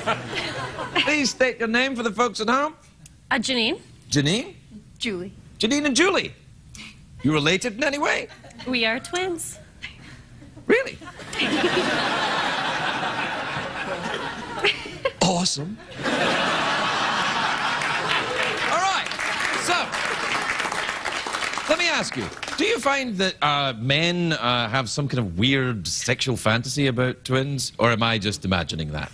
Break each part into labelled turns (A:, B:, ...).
A: please state your name for the folks at home?
B: Uh, Janine,
A: Janine?
C: Julie.
A: Janine and Julie. You related in any way?
B: we are twins.
A: Really? awesome. All right. So, let me ask you do you find that uh, men uh, have some kind of weird sexual fantasy about twins, or am I just imagining that?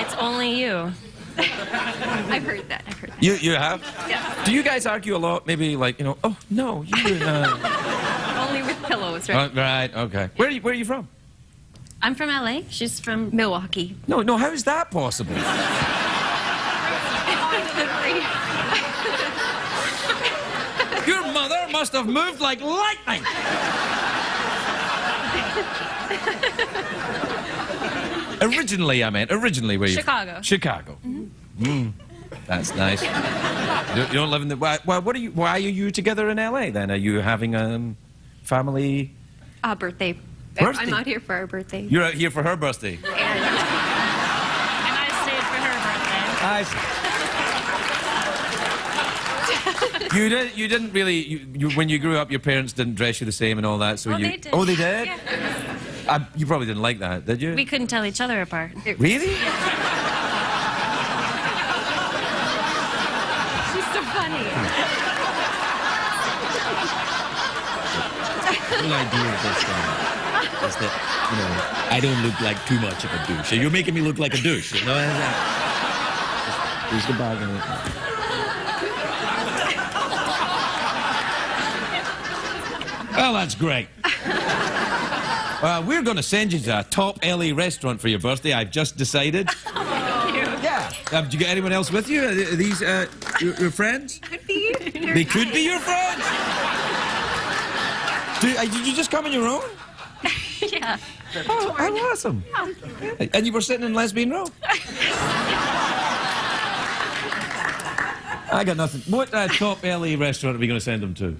B: It's only you.
C: I've heard that. I've heard that.
A: You, you have?
C: Yeah.
A: Do you guys argue a lot? Maybe like, you know, oh, no, you. Uh...
C: Only with pillows, right?
A: Uh, right, okay. Where are, you, where are you from?
B: I'm from LA. She's from.
C: Milwaukee.
A: No, no, how is that possible? Your mother must have moved like lightning. originally, I meant, originally where you
B: Chicago.
A: Chicago. Mm, that's nice. you, you don't live in the. Why, why, what are you? Why are you together in LA then? Are you having a um, family?
C: Uh, birthday.
A: Birthday?
C: I'm out here for our birthday.
A: You're out here for her birthday.
C: And
B: And I stayed for her birthday.
A: I You didn't. You didn't really. You, you, when you grew up, your parents didn't dress you the same and all that. So
B: Oh,
A: you.
B: they did.
A: Oh, they did.
B: Yeah.
A: Uh, you probably didn't like that, did you?
B: We couldn't tell each other apart.
A: really?
C: she's so funny.
D: The whole idea of this uh, is that, you know, I don't look like too much of a douche. You're making me look like a douche. You know? Just- Here's the bargain.
A: Well, that's great. Well, we're going to send you to a top LA restaurant for your birthday. I've just decided. Yeah. Uh, did you get anyone else with you? Are th- are these uh, your, your friends?
C: Could be.
A: They could be your friends. Did, uh, did you just come on your own?
B: yeah.
A: Oh, how awesome. And you were sitting in Lesbian Row? I got nothing. What uh, top LA restaurant are we going to send them to?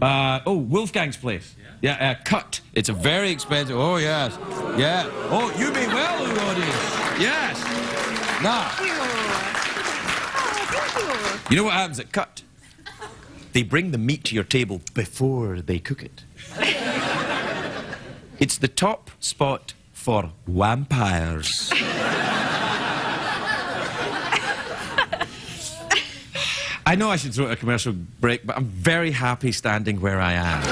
A: Uh, oh, Wolfgang's place. Yeah, uh, cut. It's a very expensive. Oh, yes. Yeah. Oh, you may well, audience. Yes. Now,
C: Oh,
A: you know what happens at cut? They bring the meat to your table before they cook it. It's the top spot for vampires. I know I should throw a commercial break, but I'm very happy standing where I am.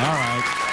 A: All right.